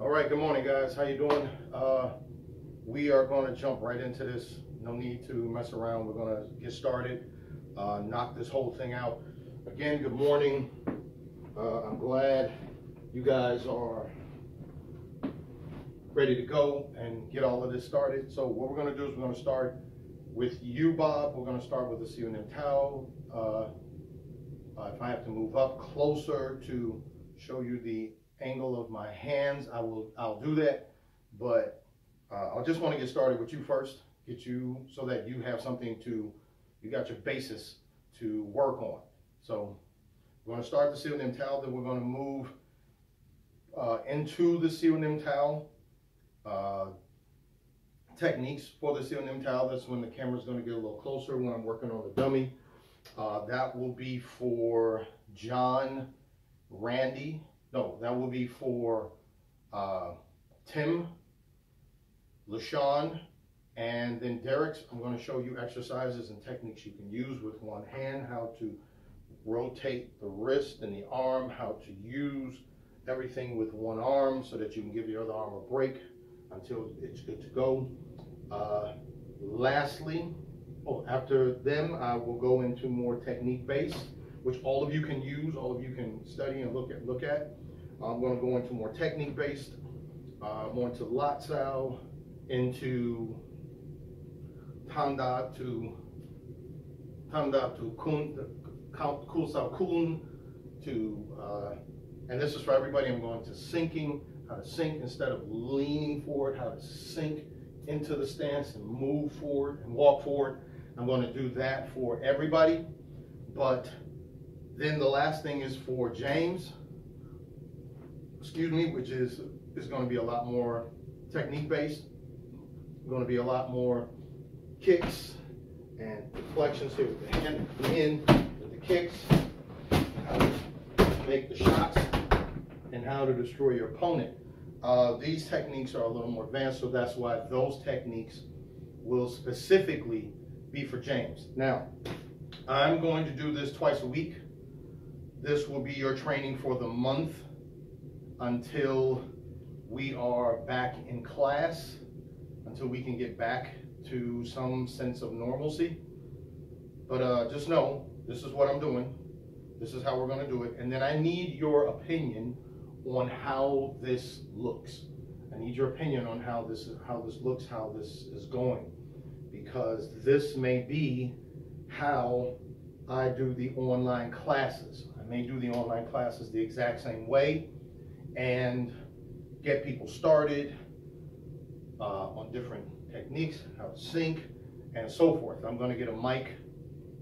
All right, good morning, guys. How you doing? Uh, we are going to jump right into this. No need to mess around. We're going to get started, uh, knock this whole thing out. Again, good morning. Uh, I'm glad you guys are ready to go and get all of this started. So what we're going to do is we're going to start with you, Bob. We're going to start with the Nim Tao. Uh, uh, if I have to move up closer to show you the angle of my hands, I will, I'll do that. But uh, I just want to get started with you first, get you so that you have something to, you got your basis to work on. So we're going to start the Siu Nim Tao, then we're going to move uh, into the Siu Nim Tao. Uh, techniques for the Siu Nim Tao. That's when the camera's going to get a little closer when I'm working on the dummy. Uh, that will be for John, Randy. No, that will be for uh, Tim, LaShawn, and then Derek's. I'm going to show you exercises and techniques you can use with one hand, how to rotate the wrist and the arm, how to use everything with one arm so that you can give your other arm a break until it's good to go. Uh, lastly, oh, after them, I will go into more technique based, which all of you can use, all of you can study and look at. Look at. I'm going to go into more technique based, uh, more into Lap Sao, into Tanda to Tanda to Kun, Kusao Kun to, uh, and this is for everybody. I'm going to sinking, how to sink instead of leaning forward, how to sink into the stance and move forward and walk forward. I'm going to do that for everybody. But then the last thing is for James, excuse me, which is, is going to be a lot more technique based. Going to be a lot more kicks and flexions here with the hand in, with the kicks, how to make the shots, and how to destroy your opponent. Uh, these techniques are a little more advanced, so that's why those techniques will specifically be for James. Now, I'm going to do this twice a week. This will be your training for the month until we are back in class, until we can get back to some sense of normalcy. But uh, just know, this is what I'm doing. This is how we're going to do it. And then I need your opinion on how this looks. I need your opinion on how this how this looks, how this is going, because this may be how I do the online classes. I may do the online classes the exact same way and get people started uh, on different techniques, how to sync, and so forth. I'm going to get a mic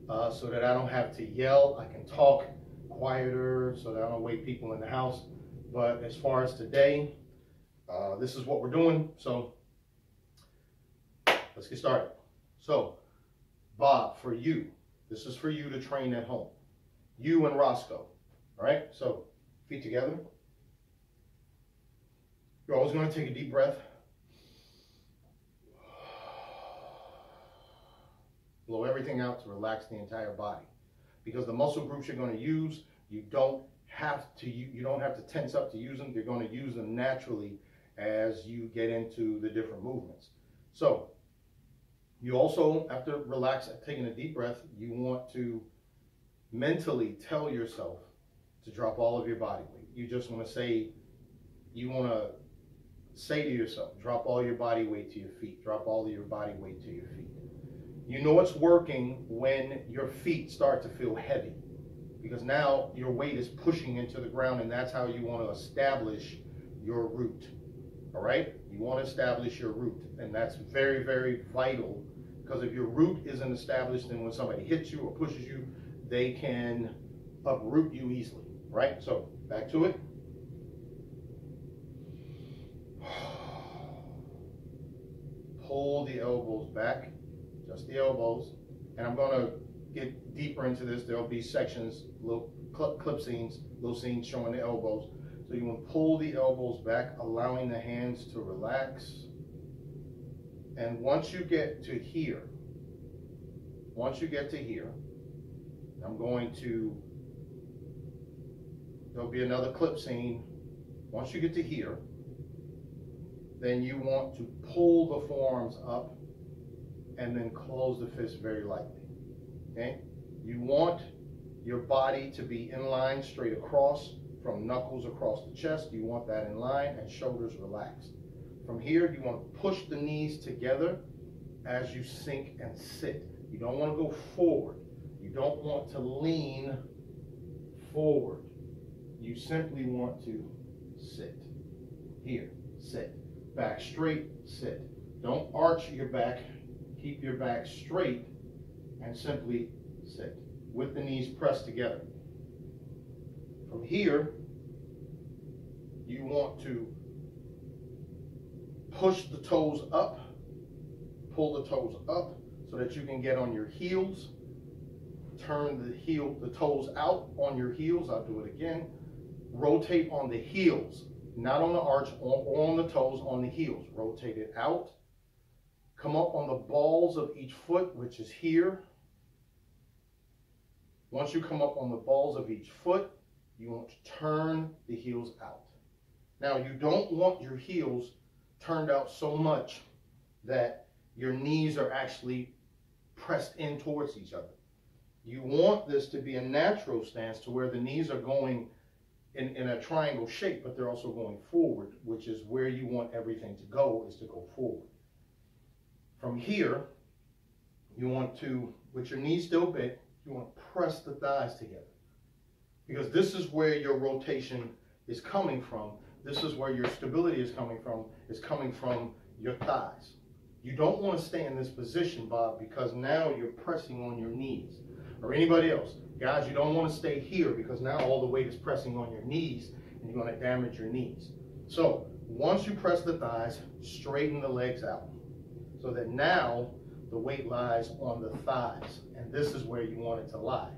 uh, so that I don't have to yell. I can talk quieter so that I don't wake people in the house. But as far as today, uh, this is what we're doing. So let's get started. So, Bob, for you, this is for you to train at home. You and Roscoe. All right? So, feet together. You're always going to take a deep breath. Blow everything out to relax the entire body. Because the muscle groups you're going to use, you don't have to you don't have to tense up to use them. You're going to use them naturally as you get into the different movements. So you also, after relax, taking a deep breath, you want to mentally tell yourself to drop all of your body weight. You just want to say, you want to say to yourself, drop all your body weight to your feet. Drop all of your body weight to your feet. You know it's working when your feet start to feel heavy because now your weight is pushing into the ground and that's how you want to establish your root. All right? You want to establish your root and that's very, very vital because if your root isn't established, then when somebody hits you or pushes you, they can uproot you easily, right? So back to it. Pull the elbows back, just the elbows. And I'm going to get deeper into this, there'll be sections, little clip, clip scenes, little scenes showing the elbows. So you want to pull the elbows back, allowing the hands to relax. And once you get to here, once you get to here, I'm going to, there'll be another clip scene. Once you get to here, then you want to pull the forearms up and then close the fist very lightly. Okay? You want your body to be in line straight across from knuckles across the chest. You want that in line and shoulders relaxed. From here, you want to push the knees together as you sink and sit. You don't want to go forward. You don't want to lean forward. You simply want to sit. Here, sit. Back straight, sit. Don't arch your back. Keep your back straight and simply sit with the knees pressed together. From here, you want to push the toes up, pull the toes up so that you can get on your heels. Turn the heel, the toes out on your heels. I'll do it again. Rotate on the heels, not on the arch, or on the toes, on the heels. Rotate it out. Come up on the balls of each foot, which is here. Once you come up on the balls of each foot, you want to turn the heels out. Now, you don't want your heels turned out so much that your knees are actually pressed in towards each other. You want this to be a natural stance to where the knees are going in, in a triangle shape, but they're also going forward, which is where you want everything to go, is to go forward. From here, you want to, with your knees still bent, you want to press the thighs together. Because this is where your rotation is coming from. This is where your stability is coming from, is coming from your thighs. You don't want to stay in this position, Bob, because now you're pressing on your knees. Or anybody else. Guys, you don't want to stay here because now all the weight is pressing on your knees and you're going to damage your knees. So once you press the thighs, straighten the legs out so that now the weight lies on the thighs. And this is where you want it to lie.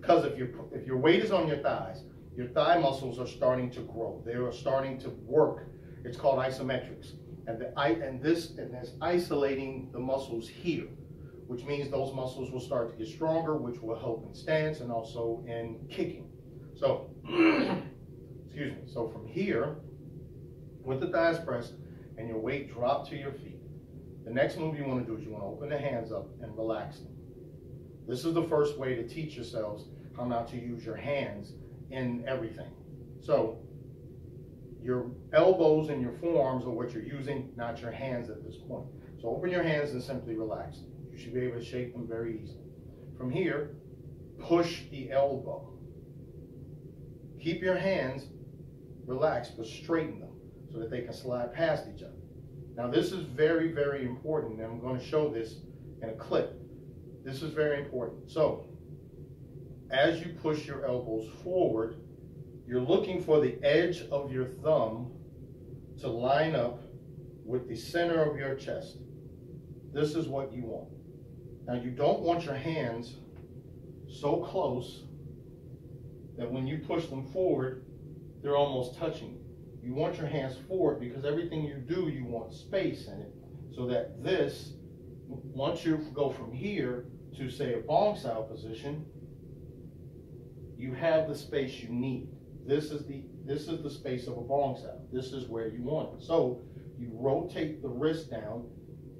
Because if, your if your weight is on your thighs, your thigh muscles are starting to grow. They are starting to work. It's called isometrics. And, the, and this and isolating the muscles here, which means those muscles will start to get stronger, which will help in stance and also in kicking. So, excuse me. So from here, with the thighs pressed and your weight dropped to your feet, the next move you want to do is you want to open the hands up and relax them. This is the first way to teach yourselves how not to use your hands in everything. So your elbows and your forearms are what you're using, not your hands at this point. So open your hands and simply relax. You should be able to shake them very easily. From here, push the elbow. Keep your hands relaxed, but straighten them so that they can slide past each other. Now this is very, very important, and I'm going to show this in a clip. This is very important. So, as you push your elbows forward, you're looking for the edge of your thumb to line up with the center of your chest. This is what you want. Now, you don't want your hands so close that when you push them forward, they're almost touching you. Want your hands forward because everything you do, you want space in it so that this, once you go from here to say a bong style position, you have the space you need. This is the this is the space of a bong style. This is where you want it. So you rotate the wrist down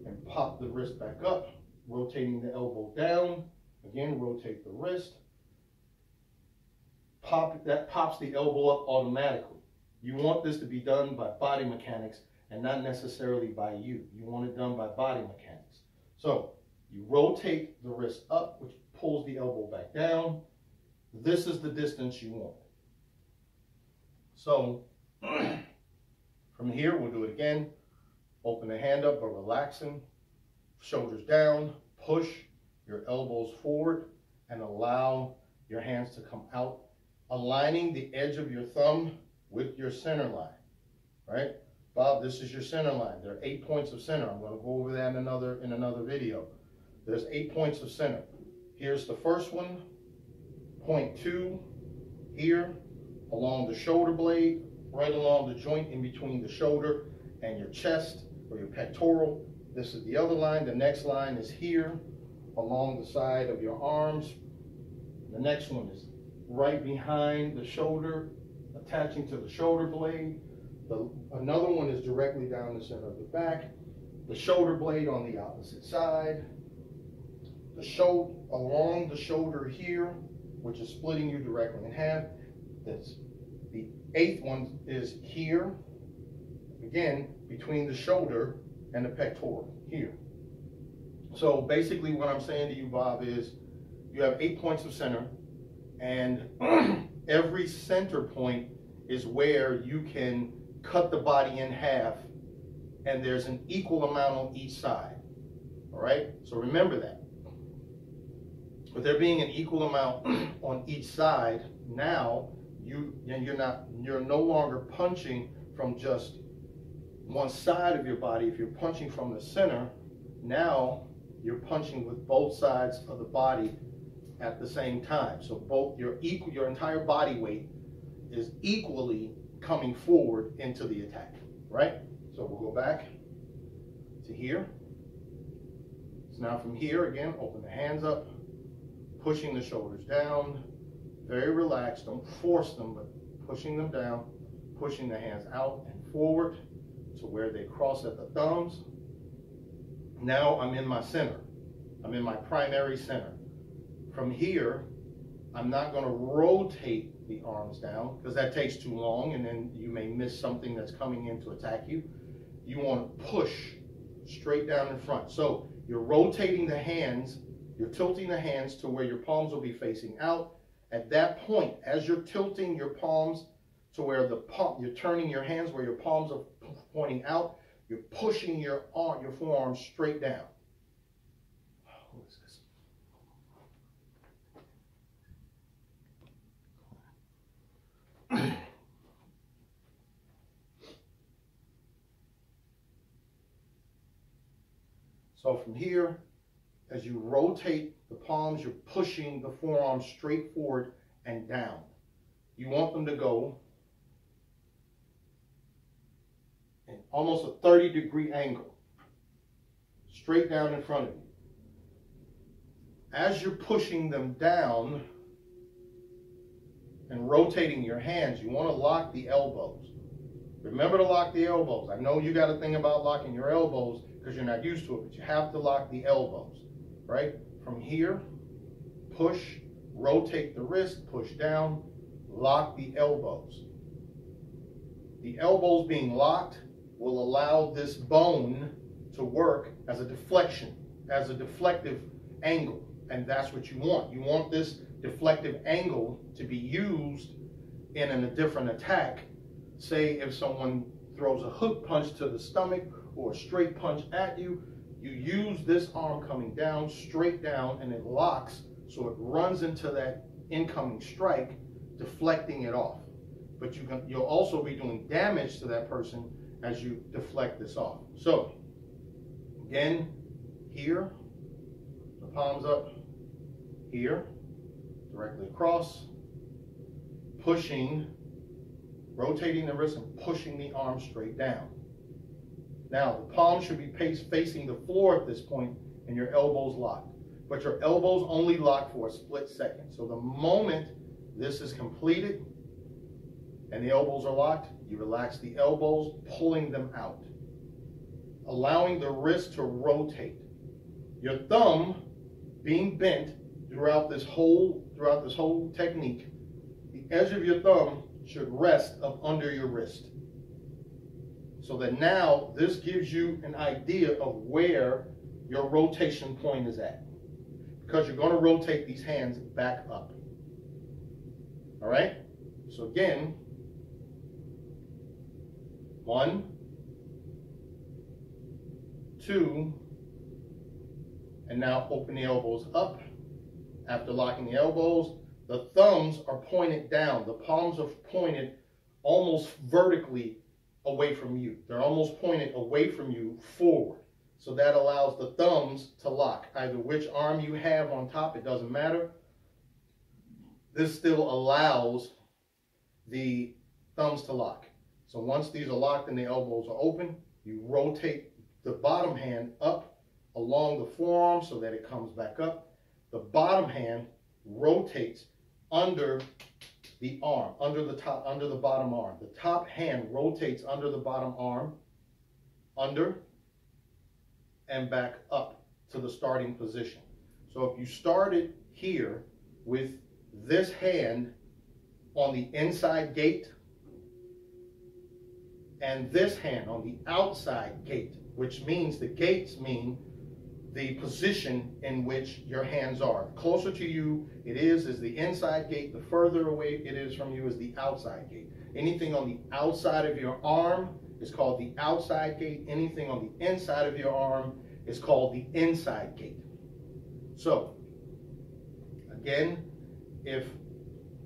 and pop the wrist back up, rotating the elbow down. Again, rotate the wrist. Pop that pops the elbow up automatically. You want this to be done by body mechanics and not necessarily by you. You want it done by body mechanics. So you rotate the wrist up, which pulls the elbow back down. This is the distance you want. So from here, we'll do it again. Open the hand up, but relaxing. Shoulders down, push your elbows forward, and allow your hands to come out, aligning the edge of your thumb with your center line, right? Bob, this is your center line. There are eight points of center. I'm going to go over that in another, in another video. There's eight points of center. Here's the first one, point two, here, along the shoulder blade, right along the joint in between the shoulder and your chest or your pectoral. This is the other line. The next line is here, along the side of your arms. The next one is right behind the shoulder attaching to the shoulder blade. The, another one is directly down the center of the back. The shoulder blade on the opposite side. The shoulder, along the shoulder here, which is splitting you directly in half. This. The eighth one is here, again, between the shoulder and the pectoral, here. So basically what I'm saying to you, Bob, is you have eight points of center, and every center point is where you can cut the body in half, and there's an equal amount on each side. All right? So remember that. With there being an equal amount on each side, now you you're not you're no longer punching from just one side of your body. If you're punching from the center, now you're punching with both sides of the body at the same time. So both your equal your entire body weight is equally coming forward into the attack, right? So we'll go back to here. So now from here again, open the hands up, pushing the shoulders down, very relaxed. Don't force them, but pushing them down, pushing the hands out and forward to where they cross at the thumbs. Now I'm in my center. I'm in my primary center. From here, I'm not going to rotate the arms down because that takes too long and then you may miss something that's coming in to attack you. You want to push straight down in front. So you're rotating the hands, you're tilting the hands to where your palms will be facing out at that point, as you're tilting your palms to where the palm, you're turning your hands where your palms are pointing out, you're pushing your arm, your forearm straight down. What is this? so from here, as you rotate the palms, you're pushing the forearm straight forward and down. You want them to go in almost a 30 degree angle, straight down in front of you. As you're pushing them down and rotating your hands, you want to lock the elbows. Remember to lock the elbows. I know you got a thing about locking your elbows because you're not used to it, but you have to lock the elbows right? From here, push, rotate the wrist, push down, lock the elbows. The elbows being locked will allow this bone to work as a deflection, as a deflective angle. And that's what you want. You want this deflective angle to be used in a different attack. Say if someone throws a hook punch to the stomach or a straight punch at you, you use this arm coming down, straight down, and it locks so it runs into that incoming strike, deflecting it off. But you can, you'll also be doing damage to that person as you deflect this off. So, again, here, the palms up, here, directly across, pushing, rotating the wrist and pushing the arm straight down. Now, the palm should be facing the floor at this point and your elbows locked. But your elbows only lock for a split second. So the moment this is completed and the elbows are locked, you relax the elbows, pulling them out, allowing the wrist to rotate. Your thumb being bent throughout this whole throughout this whole technique, the edge of your thumb should rest up under your wrist. So that now this gives you an idea of where your rotation point is at. Because you're going to rotate these hands back up. All right? So again, one, two, and now open the elbows up. After locking the elbows, the thumbs are pointed down. The palms are pointed almost vertically away from you. They're almost pointed away from you forward. So that allows the thumbs to lock. Either which arm you have on top, it doesn't matter. This still allows the thumbs to lock. So once these are locked and the elbows are open, you rotate the bottom hand up along the forearm so that it comes back up. The bottom hand rotates under the arm, under the top, under the bottom arm. The top hand rotates under the bottom arm, under, and back up to the starting position. So if you started here with this hand on the inside gate and this hand on the outside gate, which means the gates mean the position in which your hands are. The closer to you it is, is the inside gate. The further away it is from you is the outside gate. Anything on the outside of your arm is called the outside gate. Anything on the inside of your arm is called the inside gate. So, again, if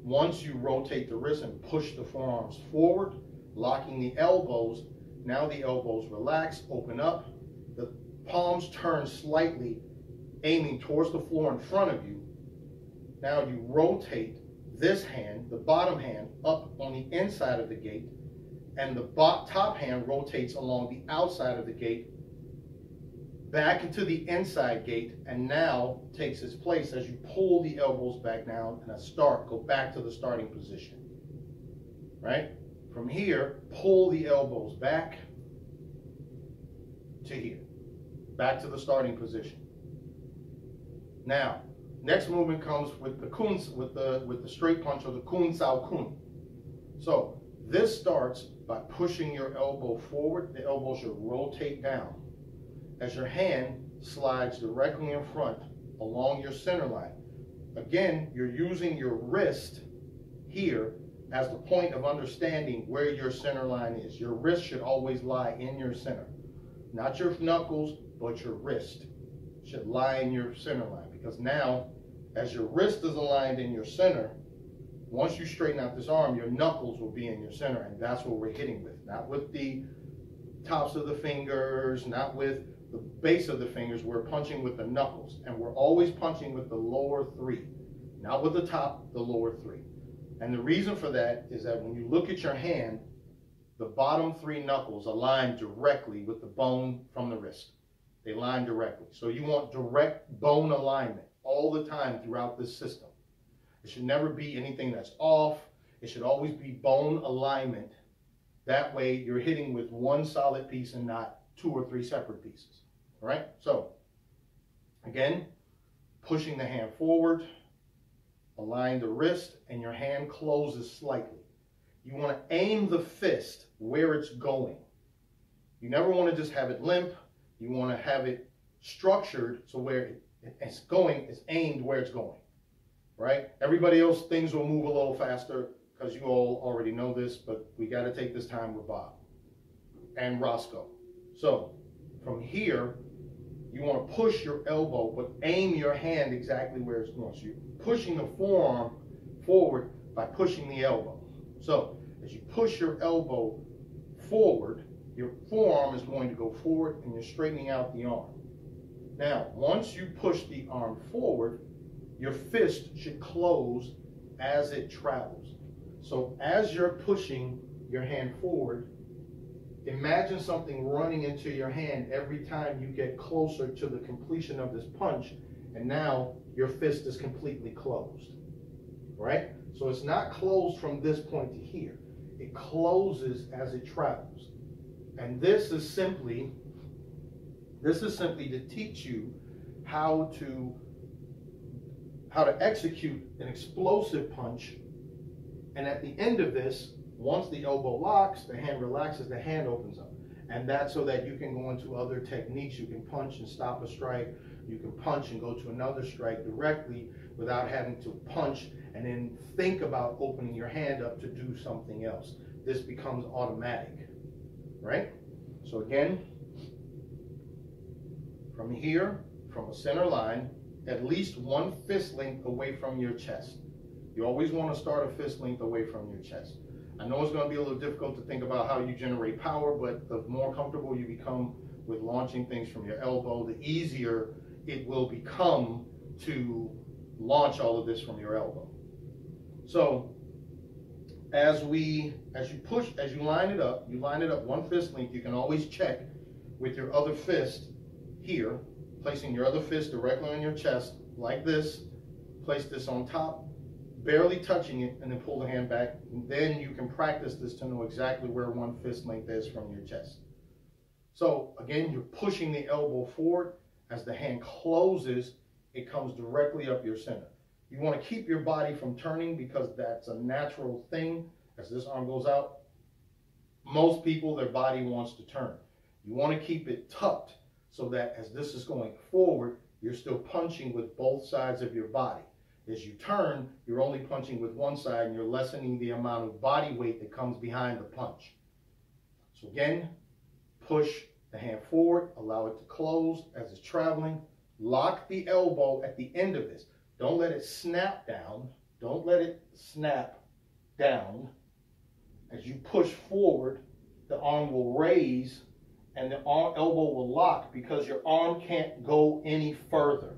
once you rotate the wrist and push the forearms forward, locking the elbows, now the elbows relax, open up, the palms turn slightly, aiming towards the floor in front of you. Now you rotate this hand, the bottom hand, up on the inside of the gate, and the top hand rotates along the outside of the gate, back into the inside gate, and now takes its place as you pull the elbows back down and a start, go back to the starting position. Right? From here, pull the elbows back to here, back to the starting position. Now, next movement comes with the kun, with the with the straight punch or the kun sao kun. So this starts by pushing your elbow forward. The elbow should rotate down as your hand slides directly in front along your center line. Again, you're using your wrist here as the point of understanding where your center line is. Your wrist should always lie in your center. Not your knuckles, but your wrist should lie in your center line. Because now, as your wrist is aligned in your center, once you straighten out this arm, your knuckles will be in your center, and that's what we're hitting with. Not with the tops of the fingers, not with the base of the fingers, we're punching with the knuckles. And we're always punching with the lower three, not with the top, the lower three. And the reason for that is that when you look at your hand, the bottom three knuckles align directly with the bone from the wrist. They line directly. So you want direct bone alignment all the time throughout this system. It should never be anything that's off. It should always be bone alignment. That way you're hitting with one solid piece and not two or three separate pieces. All right? So, again, pushing the hand forward, align the wrist, and your hand closes slightly. You want to aim the fist where it's going. You never want to just have it limp. You want to have it structured so where it's going, it's aimed where it's going. Right? Everybody else, things will move a little faster because you all already know this, but we got to take this time with Bob and Roscoe. So from here, you want to push your elbow, but aim your hand exactly where it's going. So you're pushing the forearm forward by pushing the elbow. So as you push your elbow forward, your forearm is going to go forward and you're straightening out the arm. Now, once you push the arm forward, your fist should close as it travels. So as you're pushing your hand forward, Imagine something running into your hand every time you get closer to the completion of this punch, and now your fist is completely closed. Right? So it's not closed from this point to here. It closes as it travels. And this is simply this is simply to teach you how to how to execute an explosive punch. And at the end of this, once the elbow locks, the hand relaxes, the hand opens up. And that's so that you can go into other techniques. You can punch and stop a strike. You can punch and go to another strike directly without having to punch and then think about opening your hand up to do something else. This becomes automatic, right? So again, from here, from a center line, at least one fist length away from your chest. You always want to start a fist length away from your chest. I know it's going to be a little difficult to think about how you generate power, but the more comfortable you become with launching things from your elbow, the easier it will become to launch all of this from your elbow. So as we, as you push, as you line it up, you line it up one fist length, you can always check with your other fist here, placing your other fist directly on your chest like this, place this on top, barely touching it, and then pull the hand back. Then you can practice this to know exactly where one fist length is from your chest. So again, you're pushing the elbow forward. As the hand closes, it comes directly up your center. You want to keep your body from turning because that's a natural thing. As this arm goes out, most people, their body wants to turn. You want to keep it tucked so that as this is going forward, you're still punching with both sides of your body. As you turn, you're only punching with one side and you're lessening the amount of body weight that comes behind the punch. So again, push the hand forward, allow it to close as it's traveling. Lock the elbow at the end of this. Don't let it snap down. Don't let it snap down. As you push forward, the arm will raise and the arm, elbow will lock because your arm can't go any further.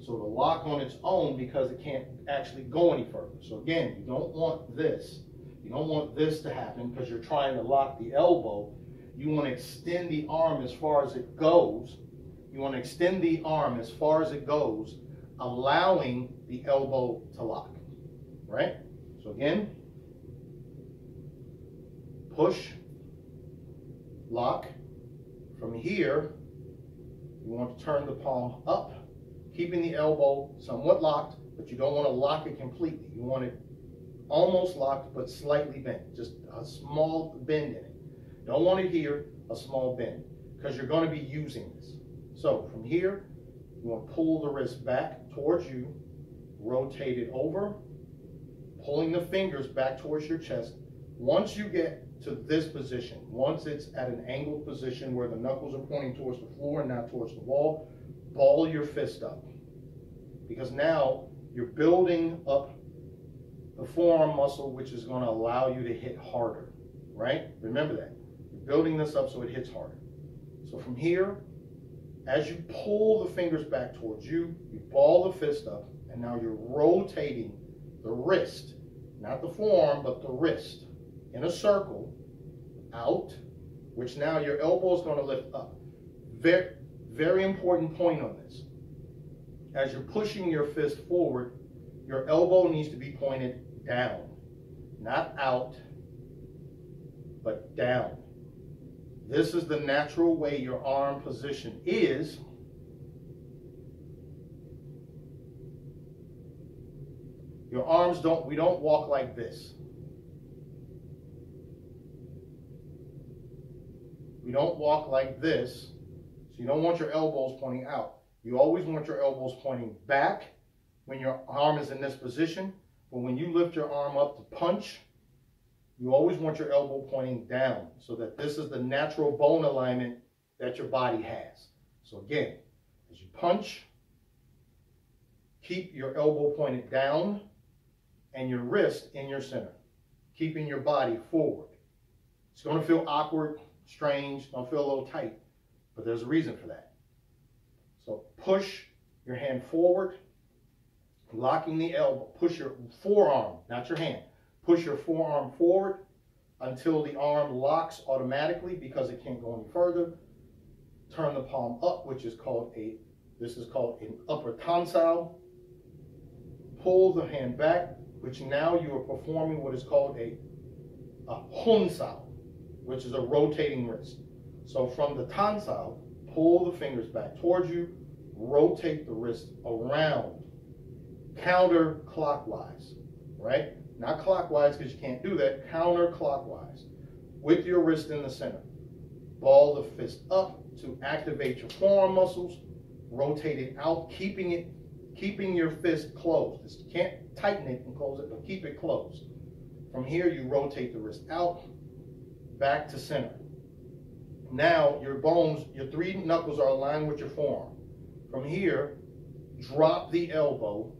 So it'll lock on its own because it can't actually go any further. So again, you don't want this. You don't want this to happen because you're trying to lock the elbow. You want to extend the arm as far as it goes. You want to extend the arm as far as it goes, allowing the elbow to lock. Right? So again, push, lock. From here, you want to turn the palm up keeping the elbow somewhat locked, but you don't want to lock it completely. You want it almost locked, but slightly bent, just a small bend in it. Don't want it here, a small bend, because you're going to be using this. So from here, you want to pull the wrist back towards you, rotate it over, pulling the fingers back towards your chest. Once you get to this position, once it's at an angled position where the knuckles are pointing towards the floor and not towards the wall, ball your fist up. Because now you're building up the forearm muscle, which is going to allow you to hit harder, right? Remember that. Building this up so it hits harder. So from here, as you pull the fingers back towards you, you ball the fist up, and now you're rotating the wrist, not the forearm, but the wrist, in a circle out, which now your elbow is going to lift up. Very, very important point on this. As you're pushing your fist forward, your elbow needs to be pointed down, not out, but down. This is the natural way your arm position is. Your arms don't, we don't walk like this. We don't walk like this so you don't want your elbows pointing out. You always want your elbows pointing back when your arm is in this position. But when you lift your arm up to punch, you always want your elbow pointing down so that this is the natural bone alignment that your body has. So again, as you punch, keep your elbow pointed down and your wrist in your center, keeping your body forward. It's going to feel awkward, strange, to feel a little tight. But there's a reason for that. So push your hand forward, locking the elbow. Push your forearm, not your hand. Push your forearm forward until the arm locks automatically because it can't go any further. Turn the palm up, which is called a, this is called an upper tan sao. Pull the hand back, which now you are performing what is called a, a huen sao, which is a rotating wrist. So from the tan sao, pull the fingers back towards you, rotate the wrist around, counterclockwise, right? Not clockwise because you can't do that, counterclockwise, with your wrist in the center. Ball the fist up to activate your forearm muscles, rotate it out, keeping it, keeping your fist closed. You can't tighten it and close it, but keep it closed. From here, you rotate the wrist out, back to center. Now your bones, your three knuckles are aligned with your forearm. From here, drop the elbow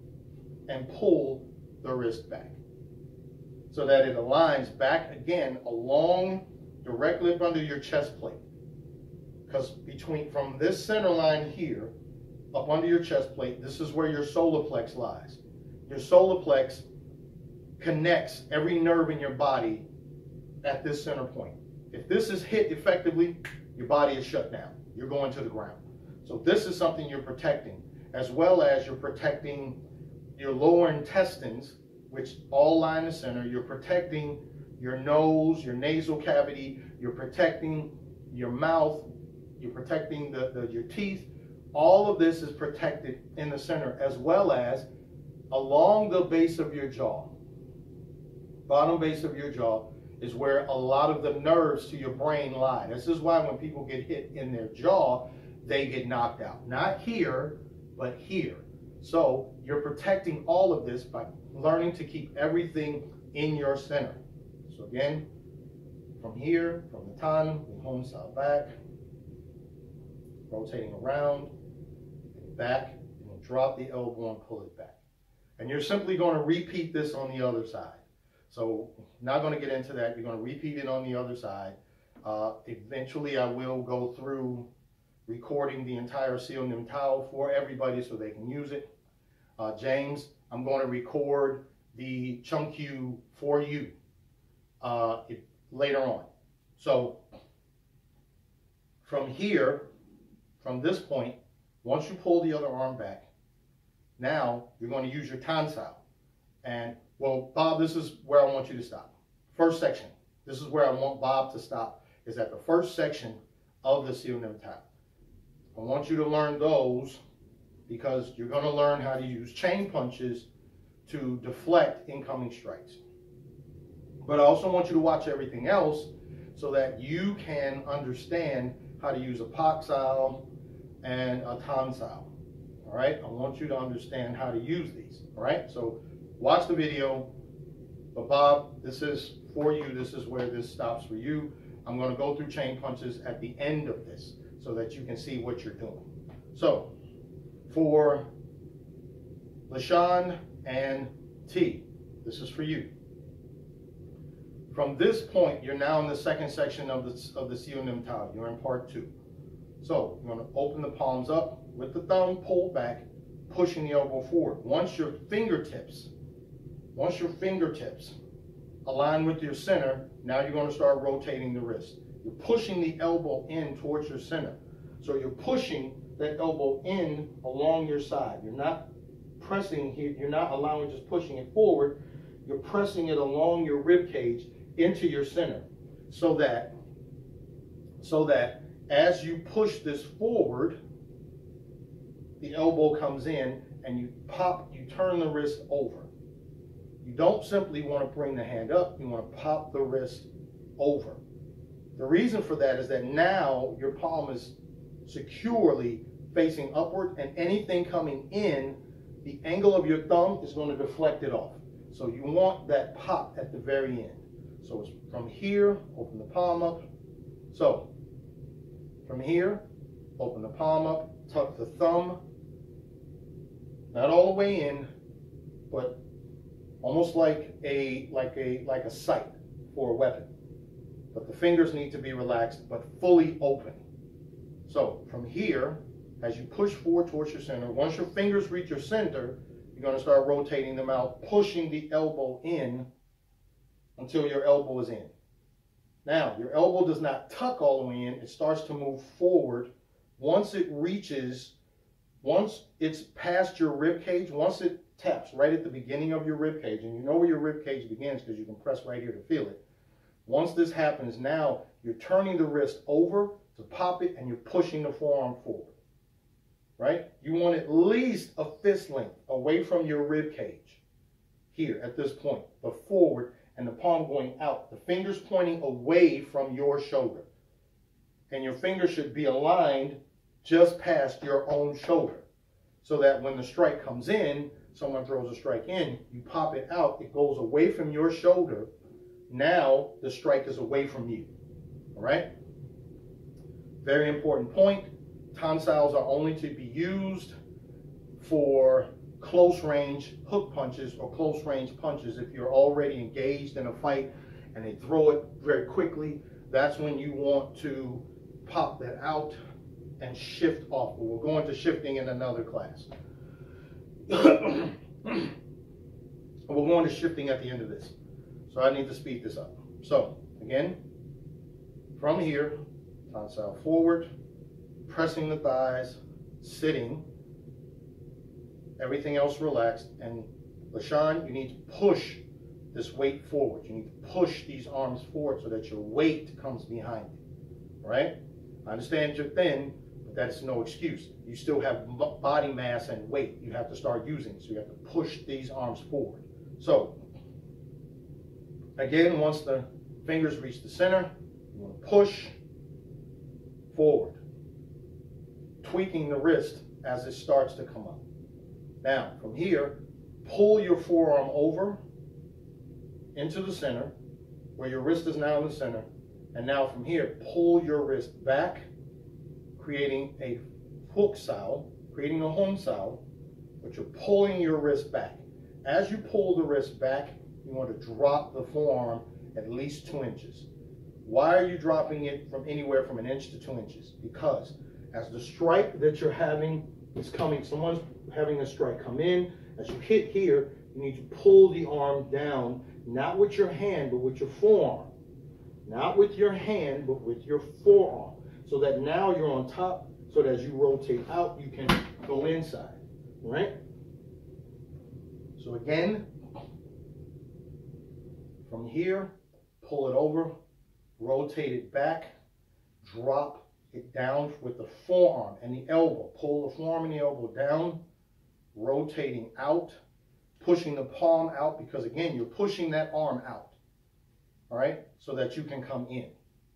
and pull the wrist back so that it aligns back again along directly up under your chest plate. Because between from this center line here up under your chest plate, this is where your solar plex lies. Your solar plex connects every nerve in your body at this center point. If this is hit effectively, your body is shut down. You're going to the ground. So this is something you're protecting, as well as you're protecting your lower intestines which all line the center. You're protecting your nose, your nasal cavity. You're protecting your mouth. You're protecting the, the, your teeth. All of this is protected in the center as well as along the base of your jaw. Bottom base of your jaw is where a lot of the nerves to your brain lie. This is why when people get hit in their jaw, they get knocked out. Not here, but here. So you're protecting all of this by learning to keep everything in your center. So again, from here, from the tan, we home side back, rotating around, back, and drop the elbow and pull it back. And you're simply going to repeat this on the other side. So not going to get into that. You're going to repeat it on the other side. Uh, eventually, I will go through recording the entire Siu Nim Tao for everybody so they can use it. Uh, James, I'm going to record the Chum Kiu for you uh, it, later on. So from here, from this point, once you pull the other arm back, now you're going to use your tan style. And well, Bob, this is where I want you to stop. First section. This is where I want Bob to stop, is at the first section of the Siu Nim Tao. I want you to learn those because you're going to learn how to use chain punches to deflect incoming strikes. But I also want you to watch everything else so that you can understand how to use a style and a Tan style. All right, I want you to understand how to use these. All right, so watch the video. But Bob, this is for you. This is where this stops for you. I'm going to go through chain punches at the end of this so that you can see what you're doing. So for Lashawn and T, this is for you. From this point, you're now in the second section of the, of the Siu Nim Tao. You're in part two. So you're going to open the palms up with the thumb pulled back, pushing the elbow forward. Once your fingertips once your fingertips align with your center, now you're going to start rotating the wrist. You're pushing the elbow in towards your center. So you're pushing that elbow in along your side. You're not pressing here, you're not allowing just pushing it forward. You're pressing it along your rib cage into your center so that so that as you push this forward, the elbow comes in and you pop, you turn the wrist over. You don't simply want to bring the hand up, you want to pop the wrist over. The reason for that is that now your palm is securely facing upward and anything coming in, the angle of your thumb is going to deflect it off. So you want that pop at the very end. So it's from here, open the palm up. So from here, open the palm up, tuck the thumb, not all the way in, but almost like a like a like a sight for a weapon. But the fingers need to be relaxed but fully open. So from here, as you push forward towards your center, once your fingers reach your center, you're going to start rotating them out, pushing the elbow in until your elbow is in. Now, your elbow does not tuck all the way in. It starts to move forward. Once it reaches, once it's past your rib cage, once it taps right at the beginning of your rib cage, and you know where your rib cage begins because you can press right here to feel it. Once this happens, now you're turning the wrist over to pop it and you're pushing the forearm forward. Right? You want at least a fist length away from your rib cage here at this point, but forward and the palm going out. The fingers pointing away from your shoulder. And your fingers should be aligned just past your own shoulder so that when the strike comes in, someone throws a strike in, you pop it out, it goes away from your shoulder. Now the strike is away from you. All right? Very important point. Tonsills are only to be used for close range hook punches or close range punches. If you're already engaged in a fight and they throw it very quickly, that's when you want to pop that out and shift off. But we'll go into shifting in another class. we'll go into shifting at the end of this. So I need to speed this up. So again, from here, tan sao forward, pressing the thighs, sitting, everything else relaxed, and LaShawn, you need to push this weight forward. You need to push these arms forward so that your weight comes behind you, right? I understand you're thin, but that's no excuse. You still have body mass and weight you have to start using, so you have to push these arms forward. So, again, once the fingers reach the center, you want to push forward, tweaking the wrist as it starts to come up. Now, from here, pull your forearm over into the center, where your wrist is now in the center. And now from here, pull your wrist back, creating a hook sow, creating a home sow, but you're pulling your wrist back. As you pull the wrist back, you want to drop the forearm at least two inches. Why are you dropping it from anywhere from an inch to two inches? Because as the strike that you're having is coming, someone's having a strike come in, as you hit here, you need to pull the arm down, not with your hand, but with your forearm. Not with your hand, but with your forearm. So that now you're on top, so that as you rotate out, you can go inside, right? So again, from here, pull it over, rotate it back, drop it down with the forearm and the elbow. Pull the forearm and the elbow down, rotating out, pushing the palm out because again, you're pushing that arm out, all right, so that you can come in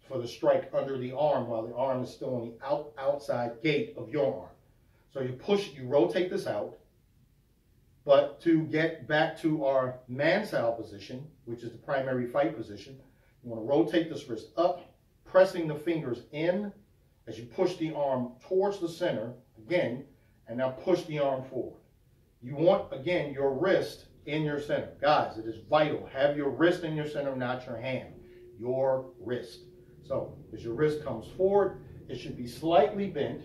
for the strike under the arm while the arm is still on the out, outside gate of your arm. So you push, you rotate this out, but to get back to our Mansell position, which is the primary fight position, you want to rotate this wrist up, pressing the fingers in as you push the arm towards the center, again, and now push the arm forward. You want, again, your wrist in your center. Guys, it is vital. Have your wrist in your center, not your hand. Your wrist. So, as your wrist comes forward, it should be slightly bent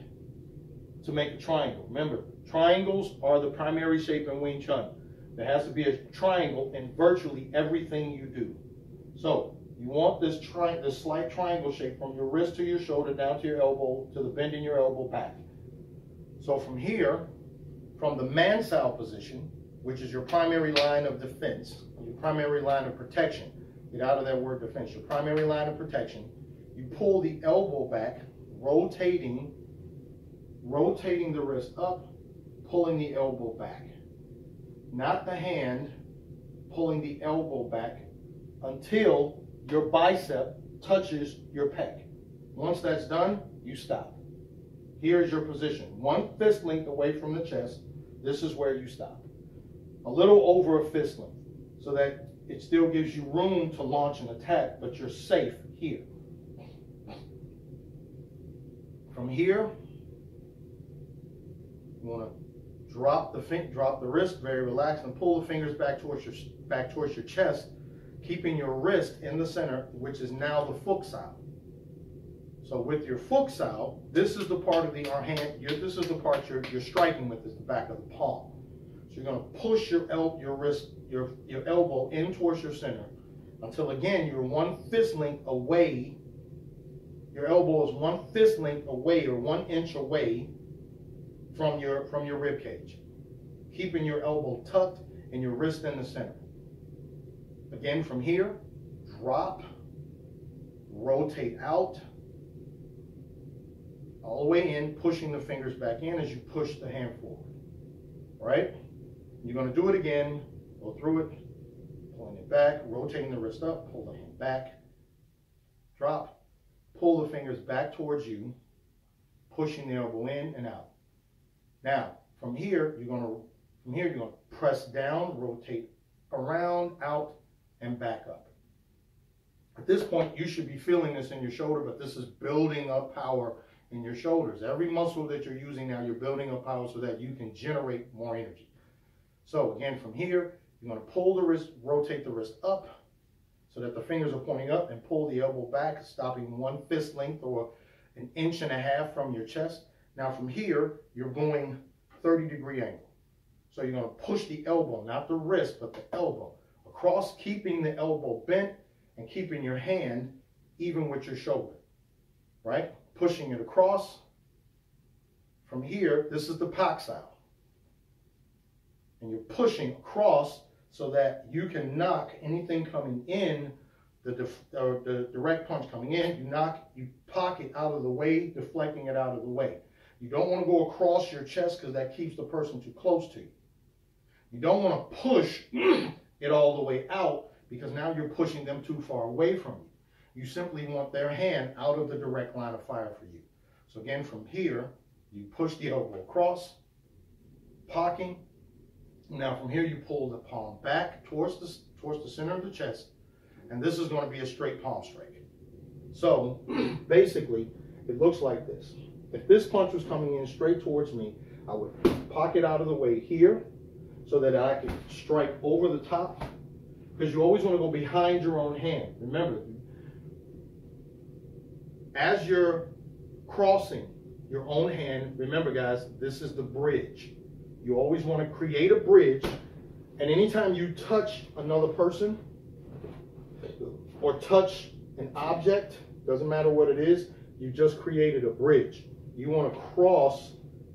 to make a triangle. Remember, triangles are the primary shape in Wing Chun. There has to be a triangle in virtually everything you do. So, you want this, tri this slight triangle shape from your wrist to your shoulder, down to your elbow, to the bend in your elbow back. So from here, from the Mansell position, which is your primary line of defense, your primary line of protection. Get out of that word defense. Your primary line of protection. You pull the elbow back, rotating, rotating the wrist up, pulling the elbow back. Not the hand, pulling the elbow back until your bicep touches your pec. Once that's done, you stop. Here's your position. One fist length away from the chest, this is where you stop. A little over a fist length so that it still gives you room to launch an attack, but you're safe here. From here, you want to drop the drop the wrist very relaxed and pull the fingers back towards your back towards your chest, keeping your wrist in the center, which is now the Fook Sao with your Fook this is the part of the hand, this is the part you're, you're striking with, is the back of the palm. So you're going to push your el your wrist, your, your elbow in towards your center until again you're one fist length away. Your elbow is one fist length away or one inch away from your from your rib cage, keeping your elbow tucked and your wrist in the center. Again, from here, drop, rotate out, all the way in, pushing the fingers back in as you push the hand forward. All right? You're going to do it again. Go through it, pulling it back, rotating the wrist up, pull the hand back, drop, pull the fingers back towards you, pushing the elbow in and out. Now, from here, you're going to from here you're going to press down, rotate around, out, and back up. At this point, you should be feeling this in your shoulder, but this is building up power in your shoulders. Every muscle that you're using now, you're building up power so that you can generate more energy. So again, from here, you're to pull the wrist, rotate the wrist up so that the fingers are pointing up and pull the elbow back, stopping one fist length or an inch and a half from your chest. Now from here, you're going 30 degree angle. So you're going to push the elbow, not the wrist, but the elbow across, keeping the elbow bent and keeping your hand even with your shoulder, right? pushing it across. From here, this is the Sao. and you're pushing across so that you can knock anything coming in, the, or uh, the direct punch coming in, you knock, you pocket out of the way, deflecting it out of the way. You don't want to go across your chest because that keeps the person too close to you. You don't want to push all the way out because now you're pushing them too far away from you. You simply want their hand out of the direct line of fire for you. So again, from here, you push the elbow across, pocking. Now from here, you pull the palm back towards the, towards the center of the chest, and this is going to be a straight palm strike. So basically, it looks like this. If this punch was coming in straight towards me, I would pocket out of the way here so that I could strike over the top because you always want to go behind your own hand. Remember, as you're crossing your own hand, remember guys, this is the bridge. You always want to create a bridge, and anytime you touch another person or touch an object, doesn't matter what it is, you just created a bridge. You want to cross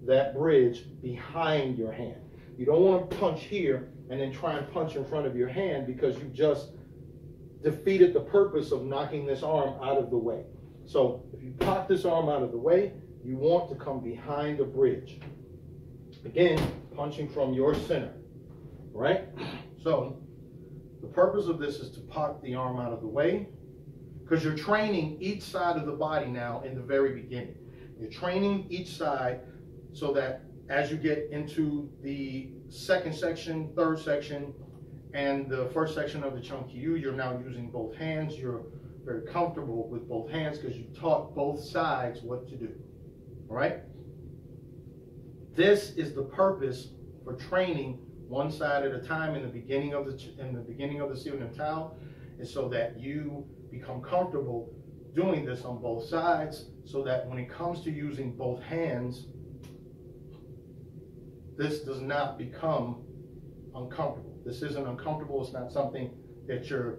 that bridge behind your hand. You don't want to punch here and then try and punch in front of your hand because you just defeated the purpose of knocking this arm out of the way. So if you pop this arm out of the way, you want to come behind the bridge. Again, punching from your center, right? So the purpose of this is to pop the arm out of the way because you're training each side of the body now in the very beginning. You're training each side so that as you get into the second section, third section, and the first section of the Chum Kiu, you're now using both hands. You're very comfortable with both hands because you taught both sides what to do. All right? This is the purpose for training one side at a time in the beginning of the in the beginning of the Nim Tao, is so that you become comfortable doing this on both sides, so that when it comes to using both hands, this does not become uncomfortable. This isn't uncomfortable. It's not something that you're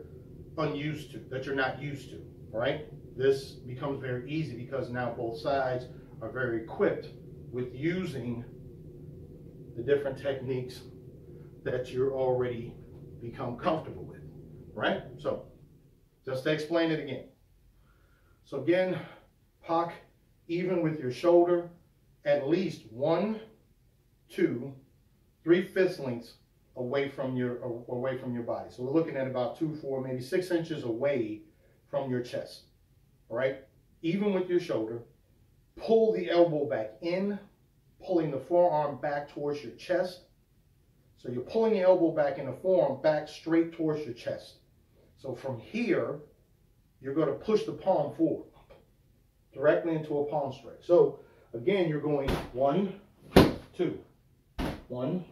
unused to, that you're not used to, right? This becomes very easy because now both sides are very equipped with using the different techniques that you're already become comfortable with, right? So, just to explain it again. So again, Pak, even with your shoulder, at least one, two, three fifths lengths away from your away from your body. So we're looking at about two, four, maybe six inches away from your chest. All right. Even with your shoulder, pull the elbow back in, pulling the forearm back towards your chest. So you're pulling the elbow back in the forearm back straight towards your chest. So from here, you're going to push the palm forward directly into a palm strike. So again, you're going one, two, one,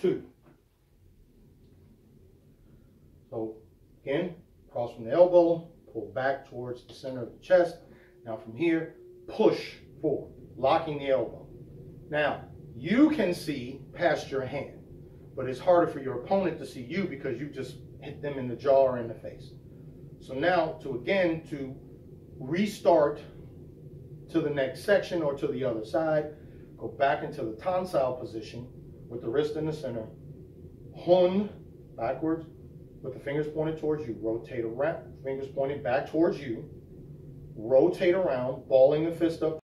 two. So again, cross from the elbow, pull back towards the center of the chest. Now from here, push forward, locking the elbow. Now, you can see past your hand, but it's harder for your opponent to see you because you just hit them in the jaw or in the face. So now, to again, to restart to the next section or to the other side, go back into the Sao position with the wrist in the center, Huen backwards, with the fingers pointed towards you, rotate around, fingers pointed back towards you, rotate around, balling the fist up